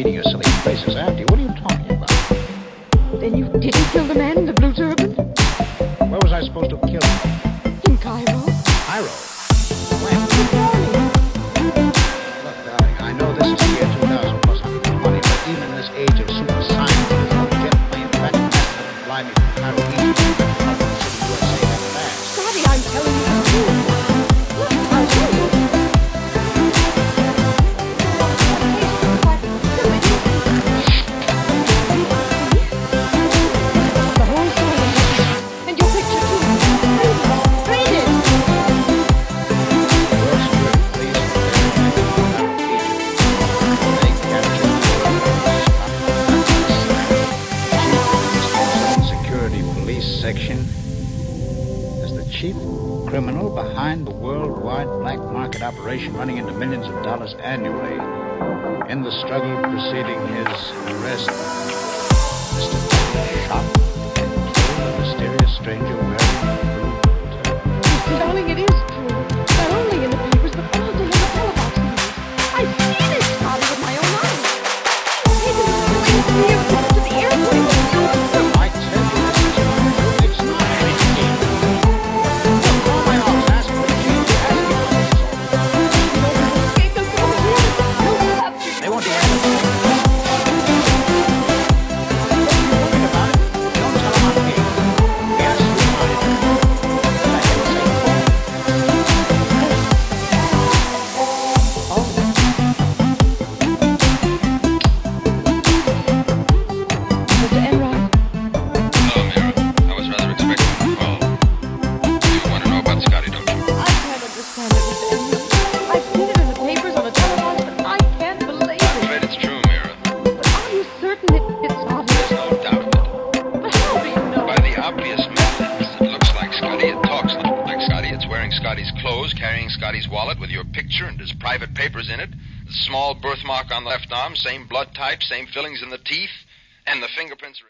repeating your silly phrases, Andy. What are you talking about? Then you didn't kill the man in the blue turban? Where was I supposed to kill him? In Cairo. Cairo? When? Look, darling, I know this is the year 2000 plus money, but even in this age of super science, as the chief criminal behind the worldwide black market operation running into millions of dollars annually. In the struggle preceding his arrest, Mr. Shot and killed a mysterious stranger understand it, Mr. Enright. I've seen it in the papers on the telebox, but I can't believe it. I'm afraid it's true, Mira. But are you certain it, it's obvious? There's no doubt of it. But how do you know? By the obvious methods, it looks like Scotty. It talks like Scotty. It's wearing Scotty's clothes, carrying Scotty's wallet with your picture and his private papers in it. The small birthmark on the left arm, same blood type, same fillings in the teeth, and the fingerprints. are-